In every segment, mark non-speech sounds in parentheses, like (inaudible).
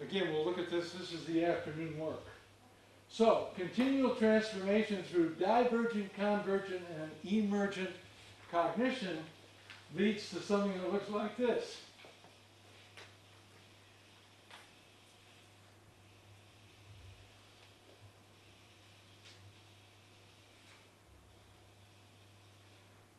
Again, we'll look at this, this is the afternoon work. So, continual transformation through divergent, convergent, and emergent cognition leads to something that looks like this.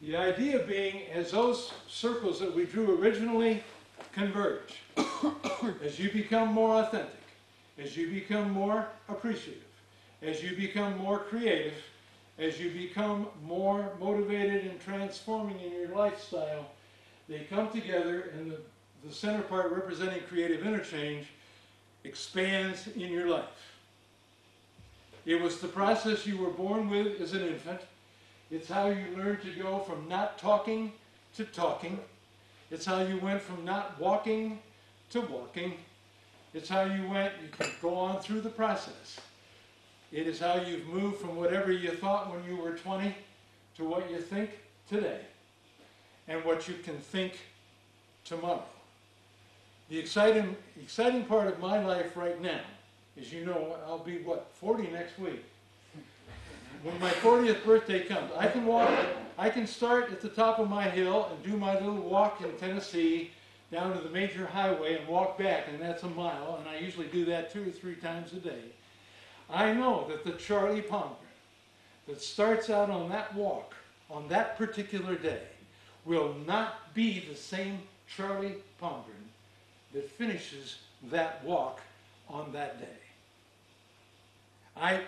The idea being, as those circles that we drew originally converge, (coughs) as you become more authentic, as you become more appreciative, as you become more creative, as you become more motivated and transforming in your lifestyle, they come together and the, the center part representing creative interchange expands in your life. It was the process you were born with as an infant. It's how you learn to go from not talking to talking. It's how you went from not walking to walking. It's how you went, you can go on through the process. It is how you've moved from whatever you thought when you were 20 to what you think today and what you can think tomorrow. The exciting, exciting part of my life right now is you know I'll be what 40 next week. When my 40th birthday comes, I can walk, I can start at the top of my hill and do my little walk in Tennessee down to the major highway and walk back, and that's a mile, and I usually do that two or three times a day. I know that the Charlie Palmgren that starts out on that walk on that particular day will not be the same Charlie Palmgren that finishes that walk on that day. I,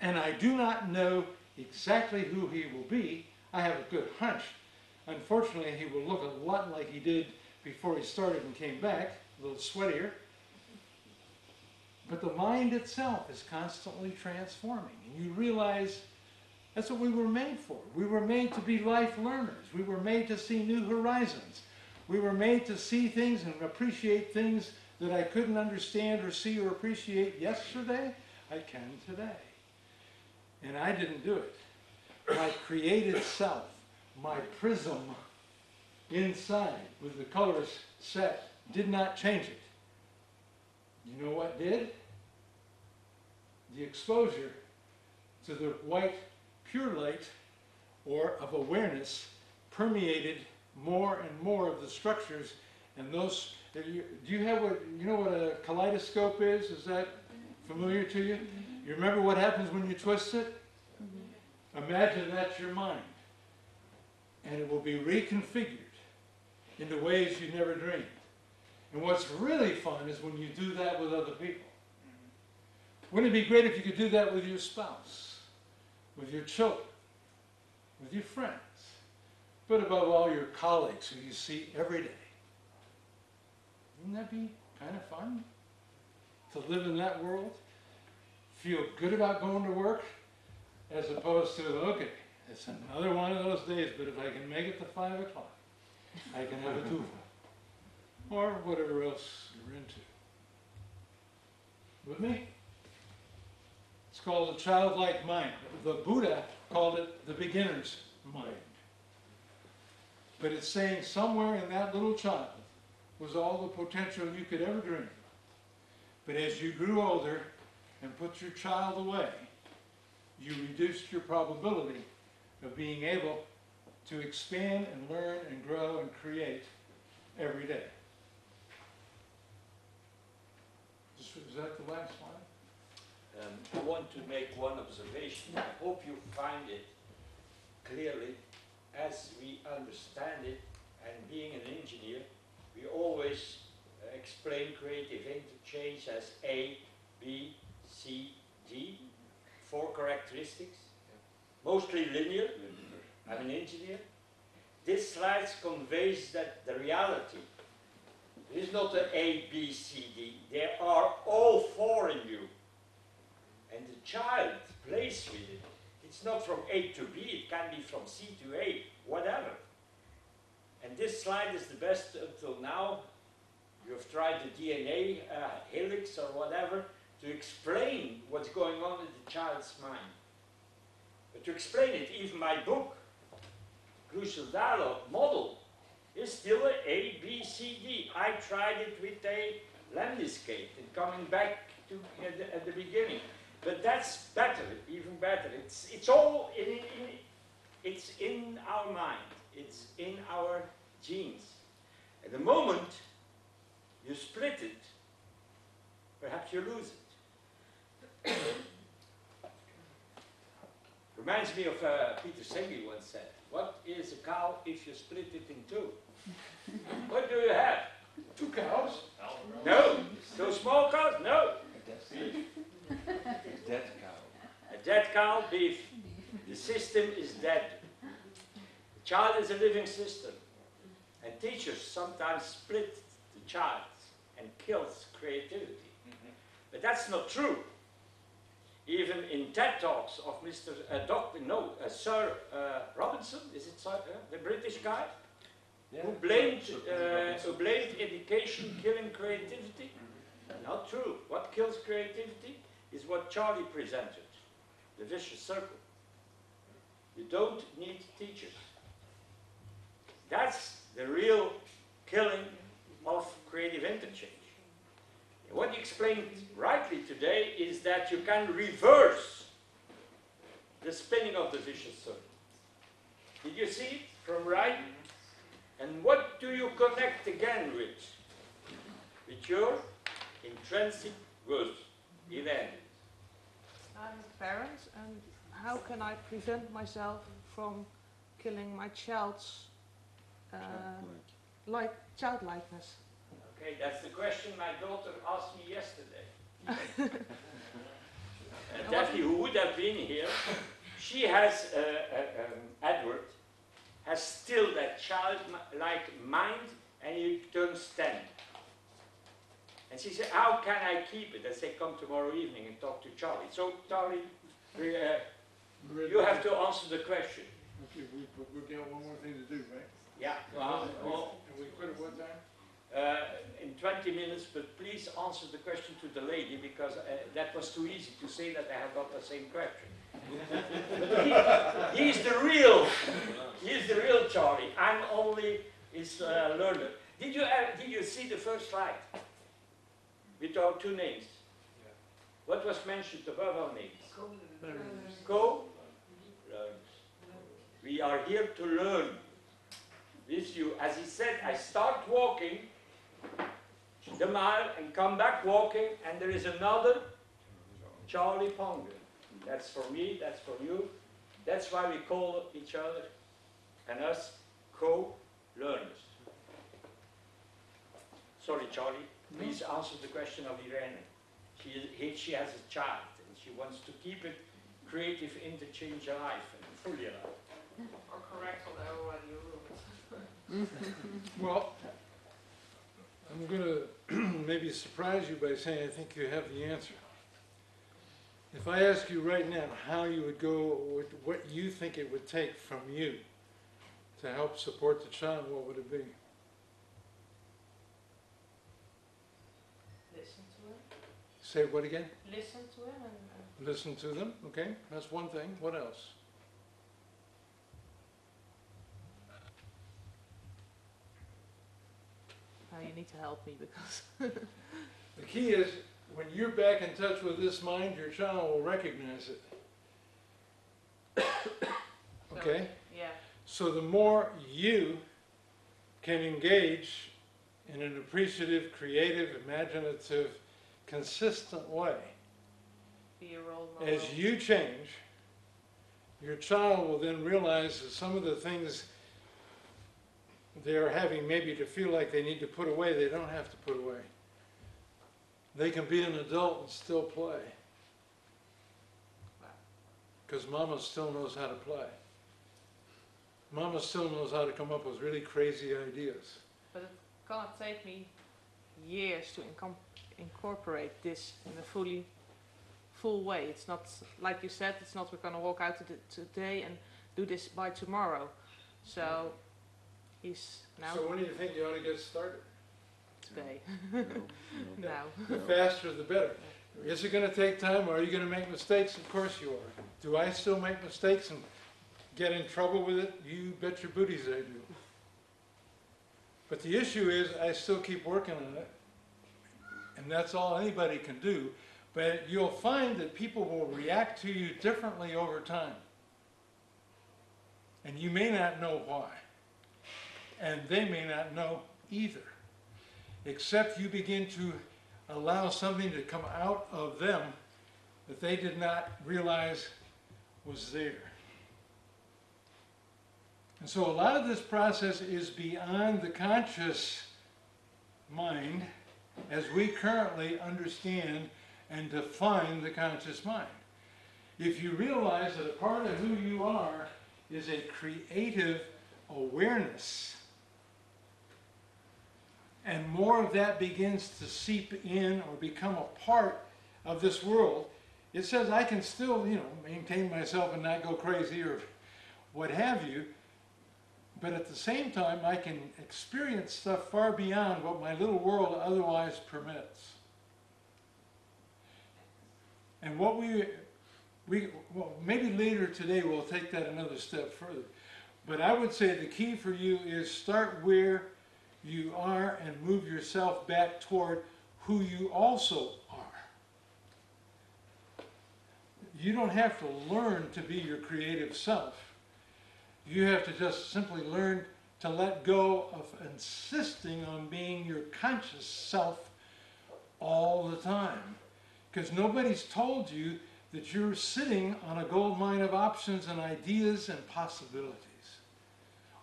and I do not know exactly who he will be. I have a good hunch. Unfortunately, he will look a lot like he did before he started and came back, a little sweatier. But the mind itself is constantly transforming. And you realize that's what we were made for. We were made to be life learners. We were made to see new horizons. We were made to see things and appreciate things that I couldn't understand or see or appreciate yesterday. I can today. And I didn't do it. My created self, my prism inside with the colors set, did not change it. You know what did? The exposure to the white pure light or of awareness permeated more and more of the structures and those do you have what you know what a kaleidoscope is is that familiar to you you remember what happens when you twist it? Mm-hmm. Imagine that's your mind. And it will be reconfigured into ways you never dreamed. And what's really fun is when you do that with other people. Mm-hmm. Wouldn't it be great if you could do that with your spouse with your children with your friends but above all your colleagues who you see every day? Wouldn't that be kind of fun? To live in that world? Feel good about going to work? As opposed to, okay, it's another one of those days, but if I can make it to 5 o'clock, I can have a (laughs) tufa. Or whatever else you're into. With me? It's called a childlike mind. The Buddha called it the beginner's mind. But it's saying somewhere in that little child was all the potential you could ever dream. But as you grew older and put your child away, you reduced your probability of being able to expand and learn and grow and create every day. Is that the last one? Um, I want to make one observation. I hope you find it clearly as we understand it. And being an engineer, we always uh, explain creative interchange as A, B, C, D, four characteristics, mostly linear. I'm an engineer. This slide conveys that the reality is not the A, B, C, D. There are all four in you. And the child plays with it. It's not from A to B, it can be from C to A, whatever. And this slide is the best until now. You have tried the DNA uh, helix or whatever to explain what's going on in the child's mind. But to explain it, even my book, Crucial Dialogue model, is still a A, B, C, D. I tried it with a landscape and coming back to at the, at the beginning. But that's better, even better. It's, it's all in, in, it's in our mind. It's in our genes. At the moment you split it, perhaps you lose it. (coughs) Reminds me of uh, Peter Senge once said, what is a cow if you split it in two? (laughs) what do you have? Two cows. No. Two small cows? No. A dead cow. A dead cow, beef. The system is dead. The child is a living system. And teachers sometimes split the child and kills creativity. But that's not true. Even in TED Talks of Mr. Uh. No, uh, Sir uh, Robinson, is it Sir, uh, the British guy, who blamed, uh, who blamed education killing creativity? Not true. What kills creativity is what Charlie presented, the vicious circle. You don't need teachers. That's the real killing of creative interchange. What you explained rightly today is that you can reverse the spinning of the vicious circle. Did you see it from right? And what do you connect again with? With your intrinsic good, Elaine. I'm a parent, and how can I prevent myself from killing my child's uh, like childlikeness? Okay, that's the question my daughter asked me yesterday. (laughs) and Daphne, who would have been here, she has, uh, uh, um, Edward, has still that childlike mind, and he turns 10. And she said, how can I keep it? I say, come tomorrow evening and talk to Charlie. So, Charlie, we, uh, you have to answer the question. Okay, we, we got one more thing to do, right? Yeah, well, well, And we quit at what time? Uh, in 20 minutes, but please answer the question to the lady because uh, that was too easy to say that I have got the same question. he, he's the real, he's the real Charlie. I'm only his uh, learner. Did you uh, did you see the first slide with our two names? What was mentioned above our names? Co learners. We are here to learn with you. As he said, I start walking the mile and come back walking, and there is another Charlie Palmgren. That's for me, that's for you. That's why we call each other and us co-learners. Sorry, Charlie. Please answer the question of Irene. She, is, he, she has a child and she wants to keep it creative interchange alive and fully alive. Or correct what I already ruled. Well, I'm gonna (clears throat) maybe surprise you by saying I think you have the answer. If I ask you right now how you would go with what you think it would take from you to help support the child, what would it be? Listen to him. Say what again? Listen to him and, and Listen to them, okay? That's one thing. What else? Now you need to help me because (laughs) The key is, when you're back in touch with this mind, your child will recognize it. (coughs) Okay? yeah. So the more you can engage in an appreciative, creative, imaginative, consistent way, Be a role model. as you change, your child will then realize that some of the things they're having maybe to feel like they need to put away, they don't have to put away. They can be an adult and still play. Because mama still knows how to play. Mama still knows how to come up with really crazy ideas. But it cannot take me years to incom- incorporate this in a fully full way. It's not like you said. It's not we're gonna walk out today and do this by tomorrow. So he's now So when do you think you ought to get started? today. No, (laughs) no. now. The faster the better. Is it gonna take time, or are you gonna make mistakes? Of course you are. Do I still make mistakes and get in trouble with it? You bet your booties I do. But the issue is, I still keep working on it. And that's all anybody can do. But you'll find that people will react to you differently over time. And you may not know why. And they may not know either. Except you begin to allow something to come out of them that they did not realize was there. And so a lot of this process is beyond the conscious mind as we currently understand and define the conscious mind. If you realize that a part of who you are is a creative awareness, and more of that begins to seep in or become a part of this world, it says I can still, you know, maintain myself and not go crazy or what have you, but at the same time, I can experience stuff far beyond what my little world otherwise permits. And what we, we, well, maybe later today we'll take that another step further. But I would say the key for you is start where you are and move yourself back toward who you also are. You don't have to learn to be your creative self. You have to just simply learn to let go of insisting on being your conscious self all the time. Because nobody's told you that you're sitting on a gold mine of options and ideas and possibilities.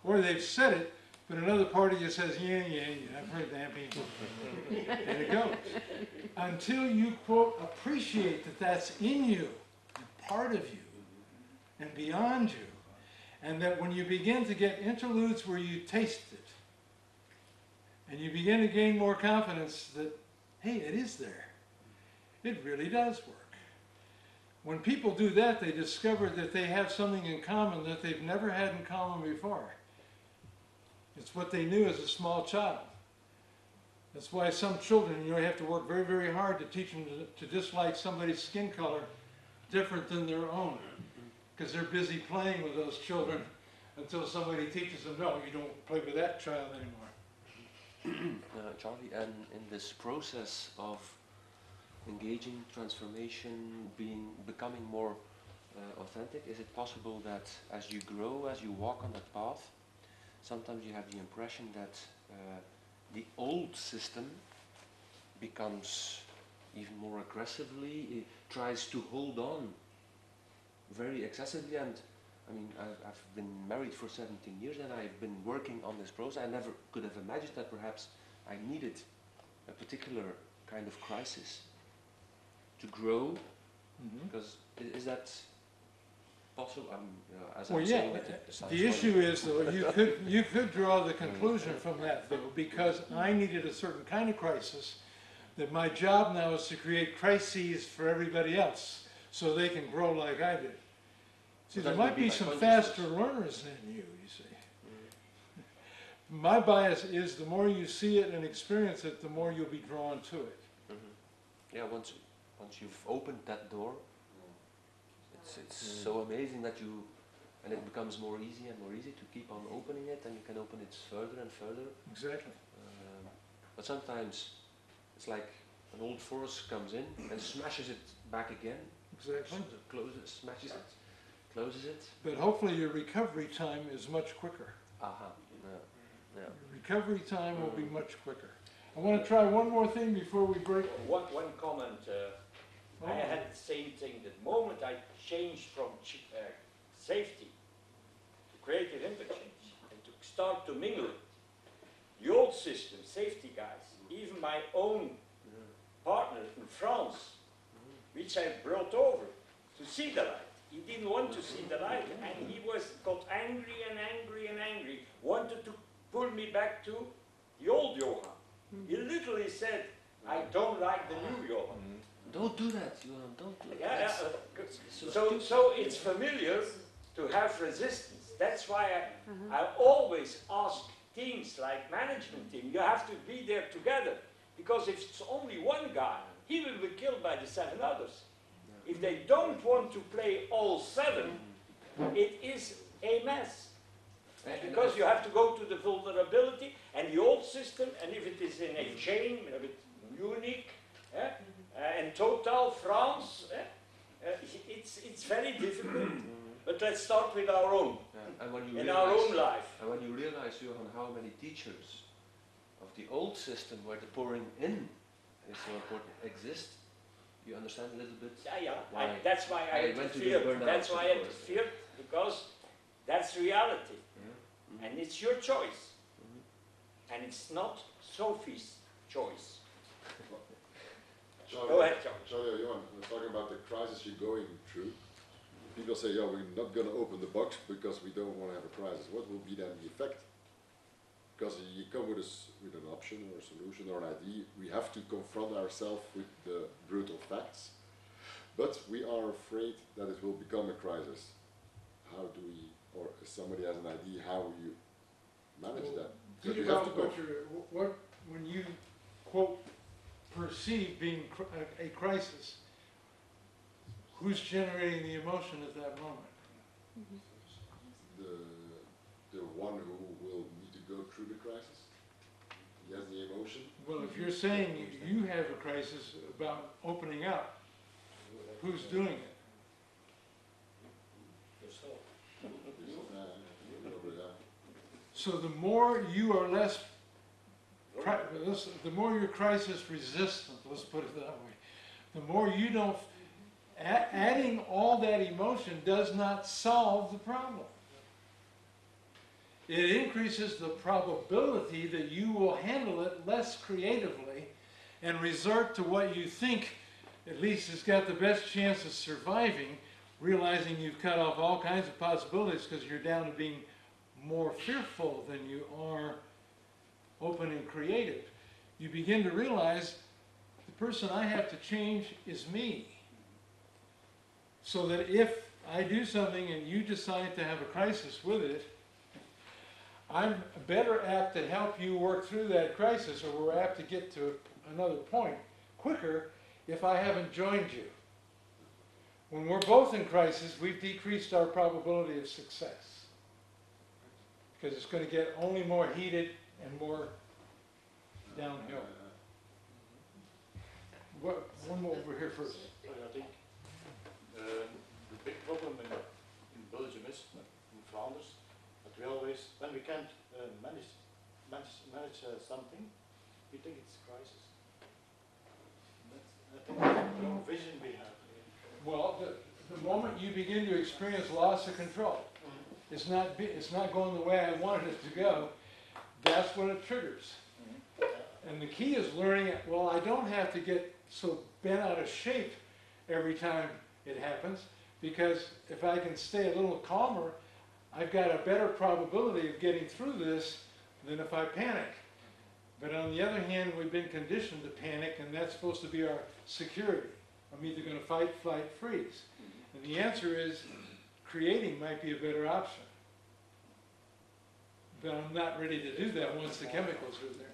Or they've said it, but another part of you says, yeah, yeah, yeah, I've heard that being. and it goes. Until you, quote, appreciate that that's in you, and part of you, and beyond you. And that when you begin to get interludes where you taste it, and you begin to gain more confidence that, hey, it is there. It really does work. When people do that, they discover that they have something in common that they've never had in common before. It's what they knew as a small child. That's why some children, you know, have to work very, very hard to teach them to, to dislike somebody's skin color different than their own. Because they're busy playing with those children until somebody teaches them, no, you don't play with that child anymore. (clears throat) Uh, Charlie, and in this process of engaging, transformation, being, becoming more uh, authentic, is it possible that as you grow, as you walk on that path, sometimes you have the impression that uh, the old system becomes even more aggressively, it tries to hold on very excessively. And I mean, I've, I've been married for 17 years and I've been working on this process. I never could have imagined that perhaps I needed a particular kind of crisis to grow. Because is that uh, as Well, I'm yeah, saying it, it sounds the issue is though, you could, you could draw the conclusion from that though, because I needed a certain kind of crisis, that my job now is to create crises for everybody else, so they can grow like I did. See, But there that might would be be my some consciousness. faster learners than you, you see. My bias is the more you see it and experience it, the more you'll be drawn to it. Mhm. Yeah, once once you've opened that door, it's it's so amazing that you and it becomes more easy and more easy to keep on opening it, and you can open it further and further. Exactly. Um, but sometimes it's like an old force comes in and smashes it back again, Exactly. closes, smashes it, closes it. But hopefully your recovery time is much quicker. Aha. Yeah. Yeah. Your recovery time will be much quicker. I want to try one more thing before we break. One, one comment, uh, I had the same thing, the moment I changed from uh, safety to creative interchange and to start to mingle it, the old system, safety guys, even my own partner in France, which I brought over to see the light. He didn't want to see the light and he was got angry and angry and angry, wanted to pull me back to the old Johan. He literally said, I don't like the new Johan. Don't do that, Johan. Don't do that. Yeah, yeah, That's uh, so so, so it's familiar to have resistance. That's why I, I always ask teams like management team, you have to be there together. Because if it's only one guy, he will be killed by the seven others. If they don't want to play all seven, it is a mess. And- and Because you have to go to the vulnerability and the old system, and if it is in a chain, a bit unique, eh? Uh, in total, France, eh? uh, it's, it's very difficult. But let's start with our own, Yeah, And when you in our own life. and when you realize, Johan, how many teachers of the old system where the pouring in is so important exist, you understand a little bit. Yeah, yeah. I, that's why I I went to the interfered. That's why I interfered because that's reality, Mhm. and it's your choice, Mhm. and it's not Sophie's choice. (laughs) Charlie, Go ahead, John. Charlie, Johan, we're talking about the crisis you're going through. People say, yeah, we're not going to open the box because we don't want to have a crisis. What will be then the effect? Because you come with, a s with an option or a solution or an idea, we have to confront ourselves with the brutal facts. But we are afraid that it will become a crisis. How do we, or if somebody has an idea, how you manage that? Because Think you have to about what you're, what, when you quote, perceive being a, a crisis, who's generating the emotion at that moment? the, the one who will need to go through the crisis. He has the emotion. Well, if you're saying you have a crisis about opening up, who's doing it? Yourself. Uh, probably, yeah. So the more you are less, cri- this- the more you're crisis resistant, let's put it that way, the more you don't, adding all that emotion does not solve the problem. It increases the probability that you will handle it less creatively and resort to what you think at least has got the best chance of surviving, realizing you've cut off all kinds of possibilities because you're down to being more fearful than you are open and creative. You begin to realize the person I have to change is me. So that if I do something and you decide to have a crisis with it, I'm better apt to help you work through that crisis, or we're apt to get to another point quicker if I haven't joined you. When we're both in crisis, we've decreased our probability of success. Because it's going to get only more heated and more downhill. What, one more over here first. I think um, the big problem in, in Belgium is, in Flanders, that we always, when we can't uh, manage, manage, manage uh, something, we think it's crisis. That's, I think that's the wrong vision we have. Well, the, the moment you begin to experience loss of control, it's not, be- it's not going the way I wanted it to go, that's when it triggers. Mm-hmm. And the key is learning, it. well, I don't have to get so bent out of shape every time it happens, because if I can stay a little calmer, I've got a better probability of getting through this than if I panic. But on the other hand, we've been conditioned to panic, and that's supposed to be our security. I'm either going to fight, flight, freeze. Mm-hmm. And the answer is creating might be a better option. But I'm not ready to do that once the chemicals are there.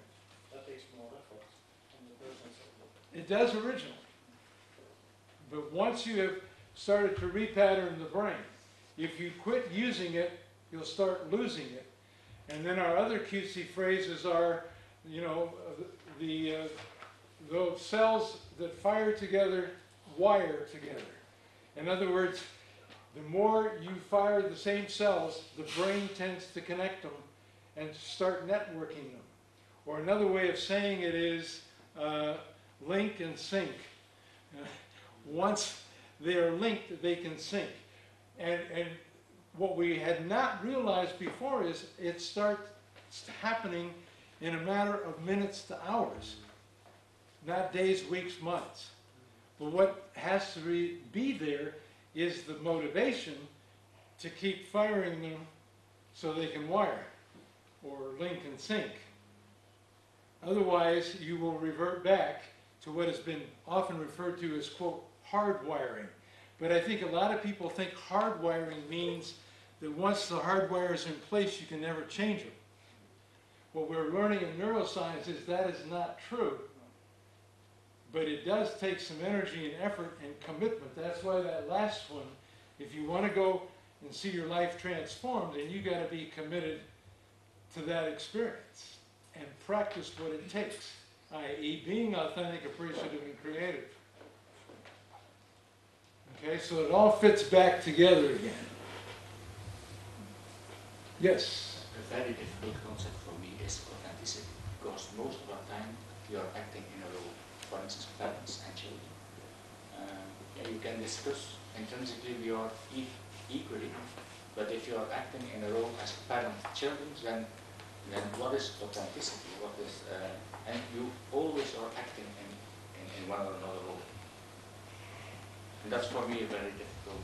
That takes more effort on the person's. It does originally. But once you have started to repattern the brain, if you quit using it, you'll start losing it. And then our other cutesy phrases are, you know, the, uh, the cells that fire together wire together. In other words, the more you fire the same cells, the brain tends to connect them and start networking them. Or another way of saying it is uh, link and sync. (laughs) Once they are linked, they can sync. And, and what we had not realized before is it starts happening in a matter of minutes to hours, not days, weeks, months. But what has to be there is the motivation to keep firing them so they can wire or link and sync. Otherwise, you will revert back to what has been often referred to as, quote, hardwiring. But I think a lot of people think hardwiring means that once the hardwire is in place, you can never change it. What we're learning in neuroscience is that is not true. But it does take some energy and effort and commitment. That's why that last one, if you want to go and see your life transformed, then you got to be committed to that experience and practice what it takes. i.e. being authentic, appreciative, and creative. Okay, so it all fits back together again. Yes? A very difficult concept for me is authenticity, because most of our time we are acting in a role, for instance, parents and children. Uh, yeah, you can discuss intrinsically we are e- equally, but if you are acting in a role as parent children, then then what is authenticity? What is uh, and you always are acting in, in, in one or another role. And that's for me a very difficult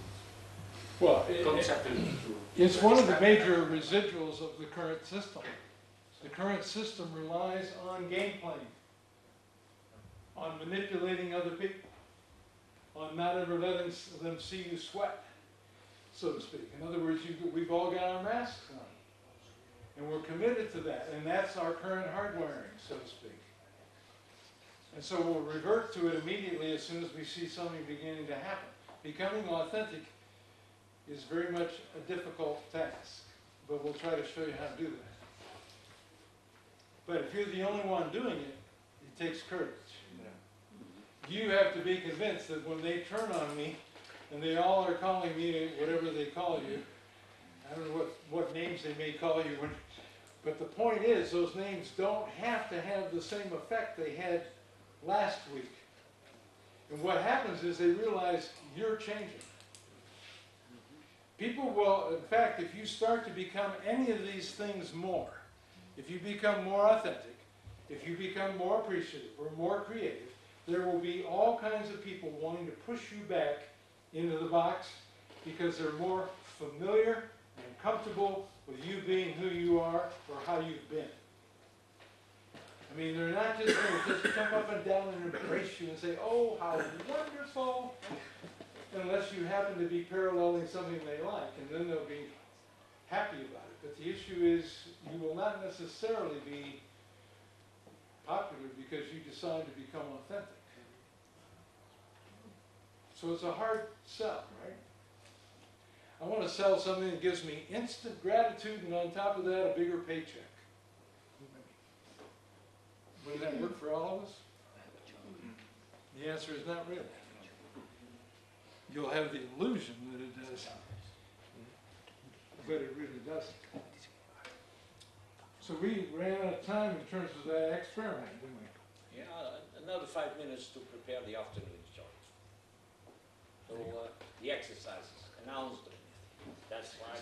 Well, it- it- concept to, to It's to one of the major residuals of the current system. The current system relies on game playing, on manipulating other people, on not ever letting them see you sweat, so to speak. In other words, you, we've all got our masks on, and we're committed to that, and that's our current hardwiring, so to speak. And so we'll revert to it immediately as soon as we see something beginning to happen. Becoming authentic is very much a difficult task, but we'll try to show you how to do that. But if you're the only one doing it, it takes courage. You have to be convinced that when they turn on me, and they all are calling me whatever they call you, I don't know what, what names they may call you, when, but the point is, those names don't have to have the same effect they had last week. And what happens is they realize you're changing. People will, in fact, if you start to become any of these things more, if you become more authentic, if you become more appreciative or more creative, there will be all kinds of people wanting to push you back into the box because they're more familiar and comfortable with you being who you are or how you've been. I mean, they're not just going to just jump up and down and embrace you and say, oh, how wonderful, unless you happen to be paralleling something they like, and then they'll be happy about it. But the issue is, you will not necessarily be popular because you decide to become authentic. So it's a hard sell, right? I want to sell something that gives me instant gratitude and on top of that, a bigger paycheck. Would that work for all of us? The answer is not really. You'll have the illusion that it does, but it really doesn't. So we ran out of time in terms of that experiment, didn't we? Yeah, another five minutes to prepare the afternoon chart. So, uh, the exercises, announce them. That's why